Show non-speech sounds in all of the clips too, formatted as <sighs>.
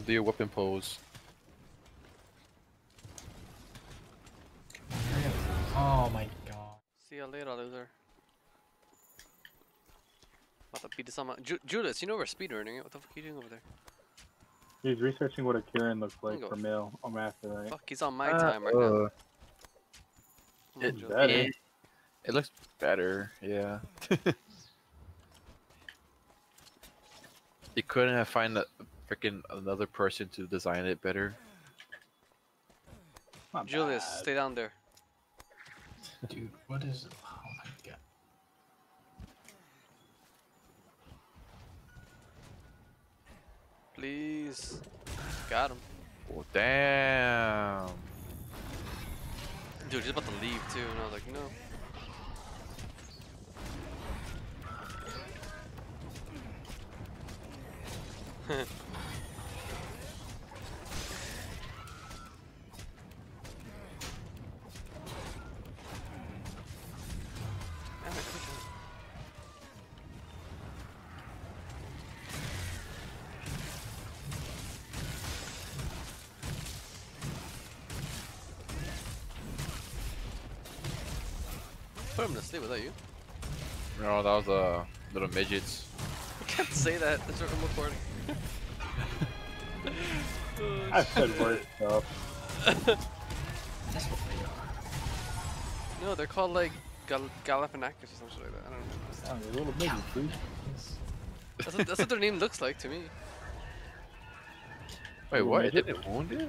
do your weapon pose. Oh my god. See you later, loser. About to beat this on my Ju Julius, you know we're speedrunning it. What the fuck are you doing over there? He's researching what a Kirin looks like Go. for male or master, right? Fuck, he's on my Uh, time right now. uh, Come on, it- Better. It, it looks better, yeah. <laughs> you couldn't have find a freaking another person to design it better. Not Julius, bad. stay down there. Dude, what is it? Oh my god. Please. Got him. Oh damn! Dude, he's about to leave too, and I was like, no. Damn <laughs> Put him to sleep, was that you? No, that was uh little midgets. <laughs> I can't say that. That's what I'm recording. I said worse stuff. <laughs> That's what they are. No, they're called like Gal Galifianakis or something like that. I don't know. Sound a little midget, dude. That's what, that's what their name looks like to me. Wait, Little what? It midget? didn't wound it?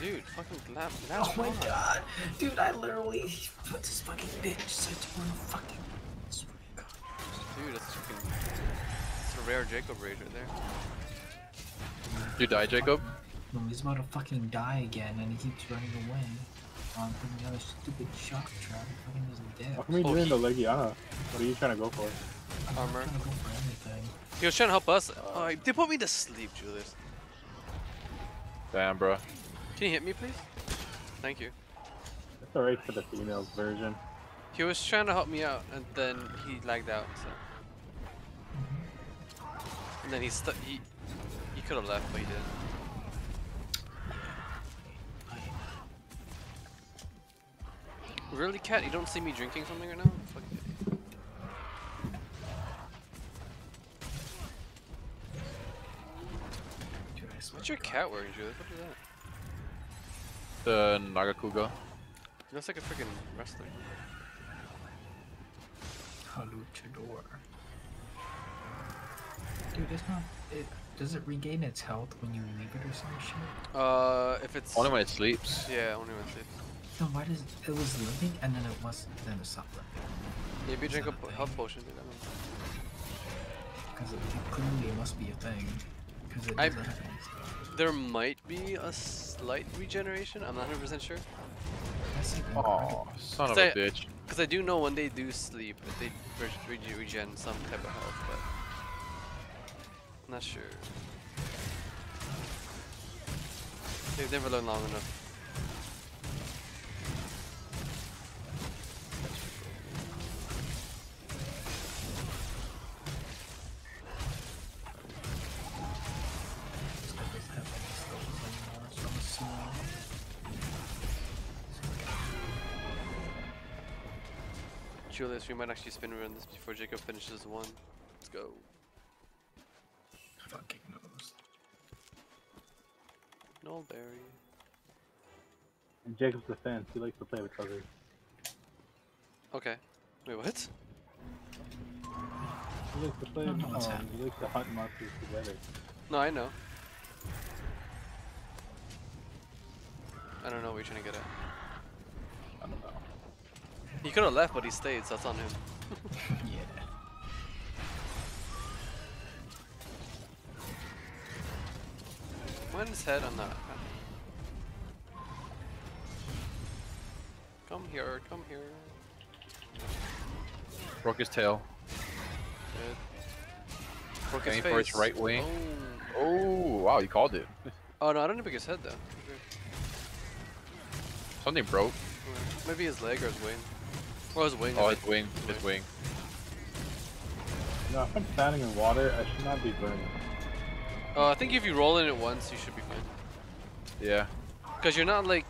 Dude, fucking lap. lap Oh my on. god. Dude, I literally put this fucking bitch so it's one fucking. I swear to God. Dude, that's fucking. It's a rare Jacob rage right there. You die, Jacob? No, he's about to fucking die again and he keeps running away. Um, putting another stupid shock trap. Fucking is dead. How come you Oh, doing he- the Legiana? What are you trying to go for? I'm armor. trying to go for anything. He was trying to help us. Oh, they put me to sleep, Julius. Damn, bro. Can you hit me, please? Thank you. It's alright for the females version. He was trying to help me out, and then he lagged out. So. And then he stuck. he he could have left, but he didn't. Really, cat? You don't see me drinking something right now? Fuck it. Dude, I swear What's your cat wearing, Julius? What is that? The Nargacuga. He looks like a freaking wrestler. Luchador. Dude, it's not. It does it regain its health when you leave it or some shit? Uh, if it's Only when it sleeps. yeah, only when it sleeps. No, why does it was living and then it was then it stopped living? Maybe Is drink a a health potion. Dude. I don't know. Because it, it clearly must be a thing. Because it I- doesn't have any stuff. There might be a slight regeneration. I'm not 100% sure. Oh, son of Say- a bitch. Because I do know when they do sleep, they re- re- regen some type of health, but I'm not sure. They've never learned long enough. Julius, we might actually spin run this before Jacob finishes one. Let's go. Fucking knows. No berry. And Jacob's defense, he likes to play with others. Okay. Wait, what? He likes to play. I don't know what's um, happening. he likes to hunt monsters together. No, I know. I don't know what you're trying to get at. I don't know. He could have left, but he stayed, so that's on him. <laughs> yeah. One's head on that. Come here, come here. Broke his tail. Good. Broke his Aiming for its right wing. Oh. Oh, wow, you called it. <laughs> oh no, I don't break his head though. Something broke. Maybe his leg or his wing. Or his wing. I Oh, think. his wing. His wing. No, if I'm standing in water, I should not be burning. Uh, I think if you roll in it once, you should be fine. Yeah. Because you're not like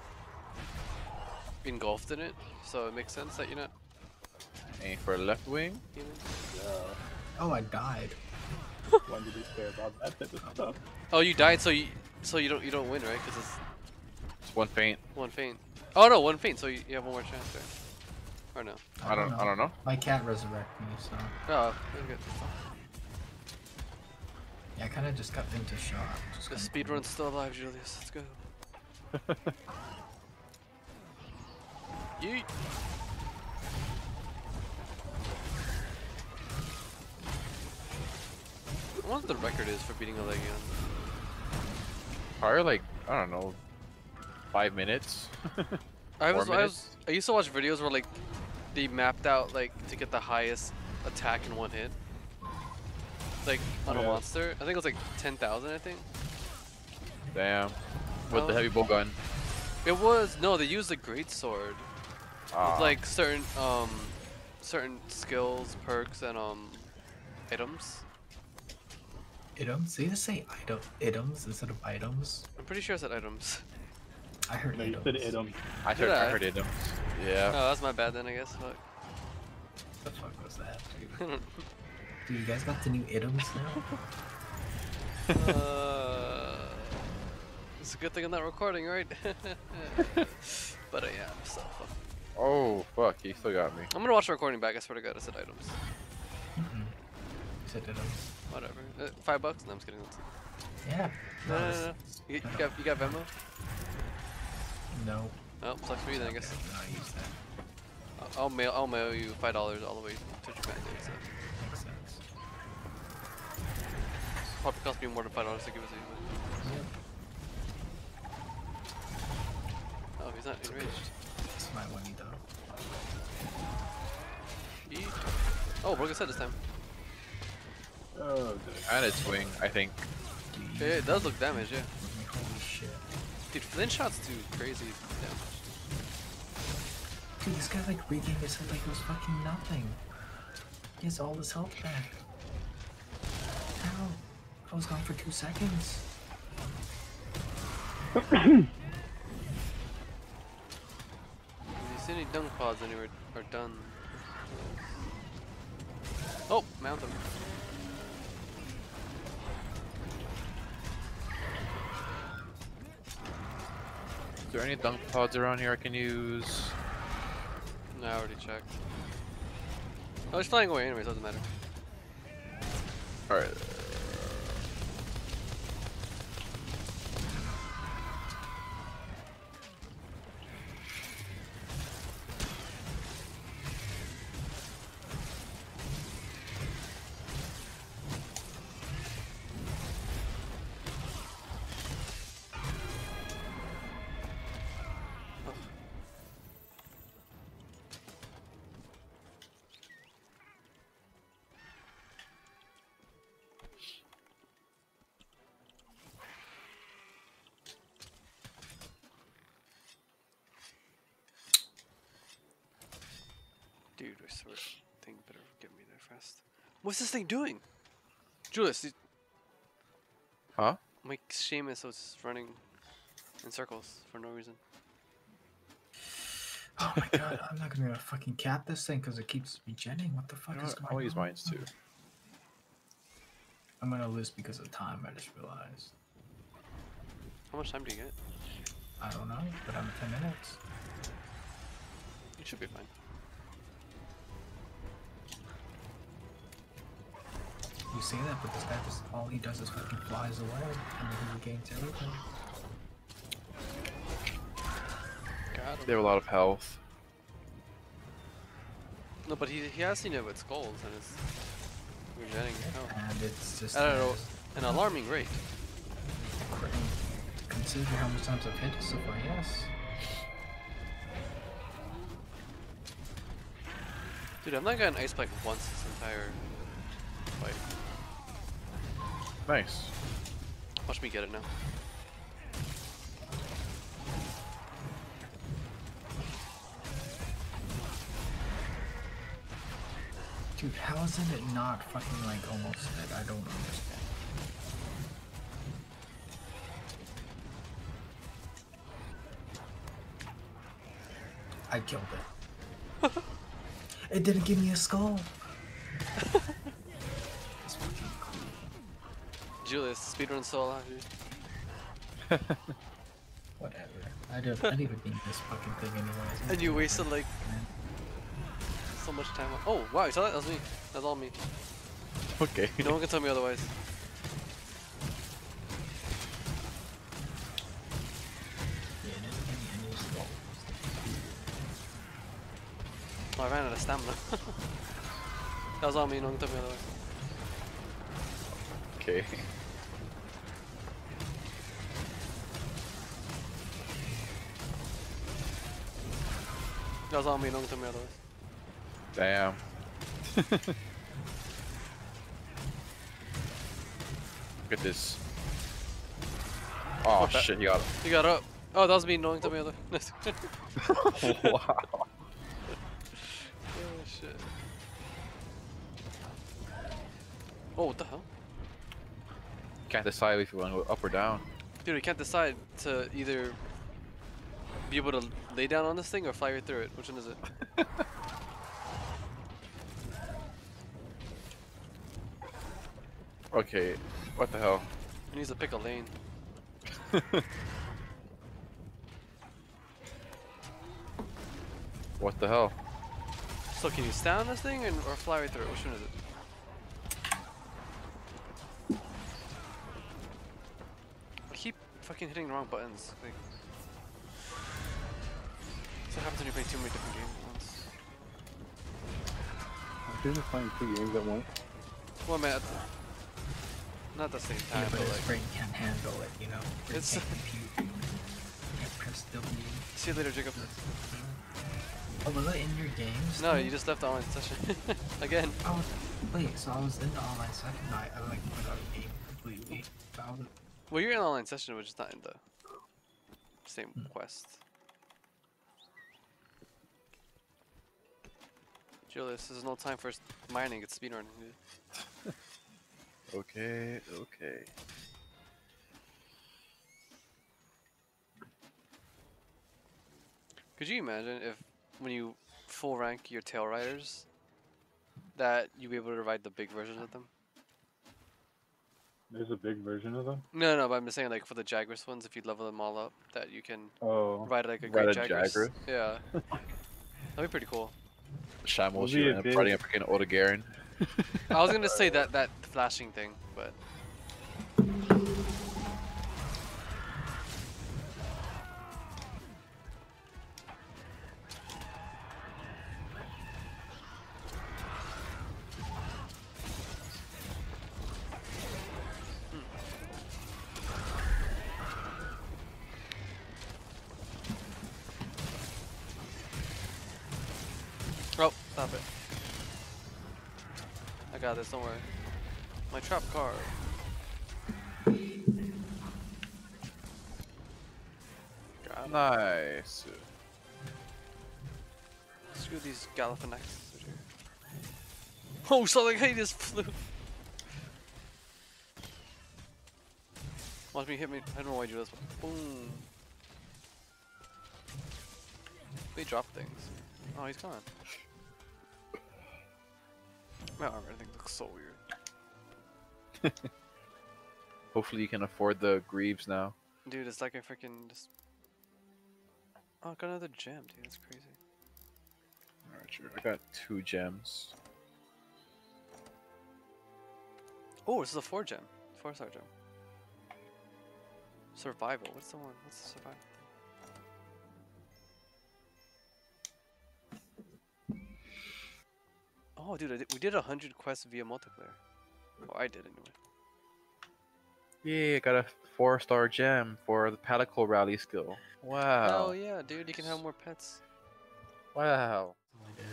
engulfed in it, so it makes sense that you're not. Aim for a left wing. You? Yeah. Oh, I died. <laughs> When did you care about that type of stuff? Oh, you died, so you so you don't you don't win, right? Because it's It's one faint. one faint. Oh no, one faint, so you, you have one more chance there. Or no? I don't. I don't know. My cat resurrected me, so Oh, good. yeah, I kind of just got into shock. Just The kinda speed cool. still alive, Julius. Let's go. <laughs> Yeet. I wonder what the record is for beating a Legion. Probably like I don't know, five minutes. I <laughs> Four was, I was minutes? I used to watch videos where like they mapped out like to get the highest attack in one hit. Like on a monster. I think it was like ten thousand I think. Damn. With the heavy bow gun. It was no, they used a great sword. Ah, with like certain um certain skills, perks and um items. Items? They just say item items instead of items. I'm pretty sure I said items. I heard No, you said it um I heard. I I? heard it. Yeah. Oh, that's my bad then I guess. Fuck. the fuck was that, dude? <laughs> Dude, you guys got the new items now? <laughs> uh, it's a good thing I'm not recording, right? <laughs> but uh, yeah, so fuck. Oh fuck! He still got me. I'm gonna watch the recording back. I swear to God, I said items. Mm-mm. You said items. Whatever. Uh, five bucks? No, I'm just kidding. Yeah. No, no, no, no. You, you got you got Venmo? No. Oh, sucks for you then I guess. no, I use that. I'll- I'll mail I'll mail you five dollars all the way to Japan. Dude, so. Makes sense. Probably cost me more than five dollars to give it to you. Yep. but- Oh, he's not enraged. It's my money though. Eat. Oh, broke his head this time. Oh, dude. And its wing. I think. Yeah, it does look damaged, yeah. Holy shit. Dude, flint shots do crazy damage. Dude, this guy like regained his health like it was fucking nothing. He has all his health back. How? I was gone for two seconds. See any dung pods anywhere are done. Oh, mount them. Is there any dung pods around here I can use? No, I already checked. Oh, he's flying away anyways, doesn't matter. All Dude, I swear, thing better get me there fast. What's this thing doing? Julius, you- Huh? my Seamus was running in circles for no reason. <sighs> Oh my god, I'm not gonna fucking cap this thing because it keeps regenning. What the fuck You know is what? going I'll use mines too. I'm gonna lose because of time, I just realized. How much time do you get? I don't know, but I'm at 10 minutes. You should be fine. You say that, but this guy just, all he does is fucking flies away and then he regains everything. God. They have a lot of health. No, but he, he has seen it with skulls and it's regenerating health. And it's just. I don't know, an alarming rate. cra- Consider how many times I've hit it so far, yes. Dude, I've not gotten ice spike once this entire Nice. Watch me get it now. Dude, how isn't it not fucking like almost dead? I don't understand. I killed it. <laughs> it didn't give me a skull. <laughs> Julius, speedrun so alive, dude. <laughs> Whatever. I don't, I didn't even need this fucking thing anyways. And you wasted like so much time. on- Oh wow, you saw that? That was me. That's all me. Okay. No one can tell me otherwise. Yeah, it didn't give me any skull. Oh, I ran out of stamina. <laughs> that was all me. No one can tell me otherwise. okay. That was all me. No one can tell me otherwise. Damn. <laughs> Look at this. Oh What the- shit, he got You got up. Oh, that was me. knowing one can me otherwise. it. <laughs> <laughs> wow. oh shit. Oh, what the hell? Can't decide if you want to go up or down. Dude, we can't decide to either be able to lay down on this thing or fly right through it. Which one is it? <laughs> Okay, what the hell? He needs to pick a lane. <laughs> What the hell? So can you stand on this thing and, or fly right through it? Which one is it? I keep fucking hitting the wrong buttons. Like, that's what happens when you play too many different games at once. You're just playing two games at once. Well, man, at not at the same Yeah, time, but but his like, brain can't handle it, you know? Brain It's- <laughs> can't press W. see you later, Jacob. Oh, was I in your games? No, you just left the online session <laughs> again. I was, wait, so I was in the online session. I, I like put out a game completely. But I was, Well, you're in the online session, which is not in the same Hmm. quest. Julius, there's no time for s- mining. It's speedrunning. dude. Okay, okay. Could you imagine if, when you full rank your tail riders, that you be able to ride the big version of them? There's a big version of them. No, no, but I'm just saying, like for the Jagras ones, if you level them all up, that you can Oh, ride like a Ride great a Jagras. Jagras? Yeah, <laughs> that'd be pretty cool. Shamos, Will be you a end riding a freaking Odogaron. I was gonna <laughs> say that that flashing thing, but I got this. Don't worry. My trap card. Nice. Screw these Galifianakis. over here. Oh, so like he just flew. Watch me hit me. I don't know why I do this. but Boom. They drop things. Oh, he's gone. My armor thing looks so weird. <laughs> Hopefully you can afford the Greaves now. Dude, it's like I freaking just. Oh, I got another gem, dude. That's crazy. Alright, sure. I got two gems. Oh, this is a four gem, four star gem. Survival. What's the one? What's the survival? Oh, dude, I did, we did a hundred quests via multiplayer. Oh, I did anyway. Yeah, I got a four star gem for the Palico Rally skill. Wow. Oh yeah, dude, you can have more pets. Wow. I did.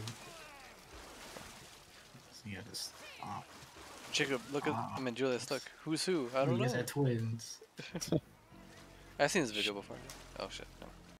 So yeah, just stop. Jacob, look at. I mean, Julius, look. Who's who? I don't You guys know. are twins. <laughs> I've seen this video before. Oh shit. No.